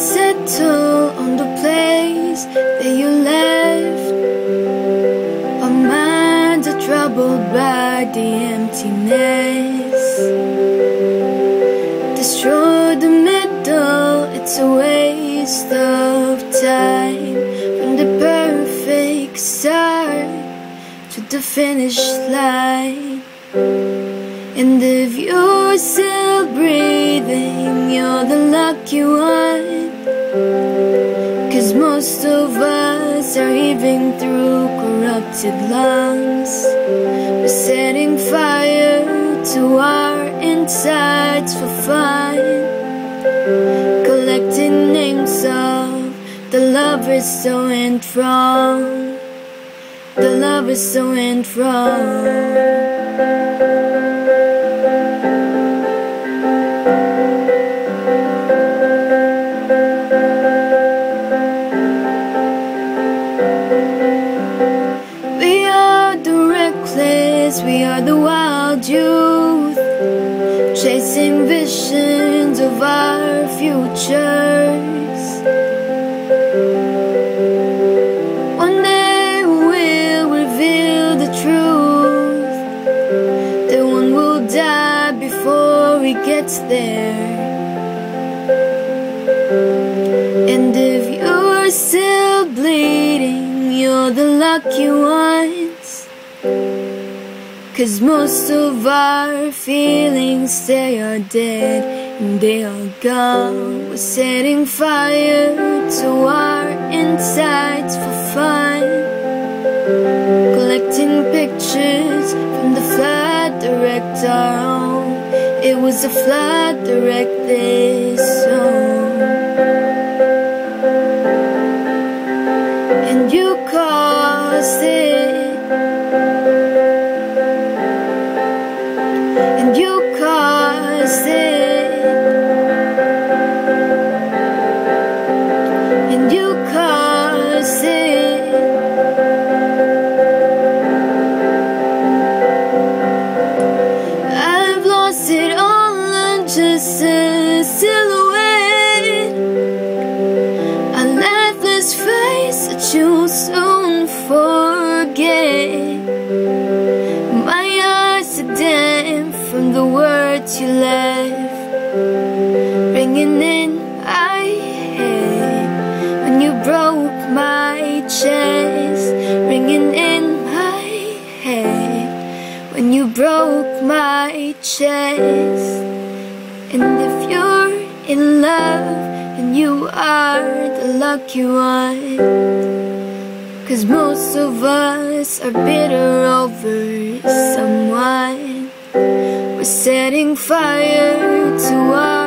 Settle on the place that you left. Troubled by the emptiness. Destroy it's a waste of time. From the perfect start to the finish line. And if you're still breathing, you're the lucky one. Cause most of us are heaving through corrupted lungs. We're setting fire to our insides for fun. Of love is so enthralled. The love is so enthralled. We are the reckless, we are the wild youth, chasing visions of our futures. He gets there. And if you're still bleeding, you're the lucky ones. Cause most of our feelings, they are dead and they are gone. We're setting fire to our insides was a flood direct this song. and you caused it, just a silhouette. A lifeless face that you'll soon forget. My eyes are dim from the words you left, ringing in my head when you broke my chest, ringing in my head when you broke my chest. In love, And you are the lucky one. Cause most of us are bitter over someone. We're setting fire to our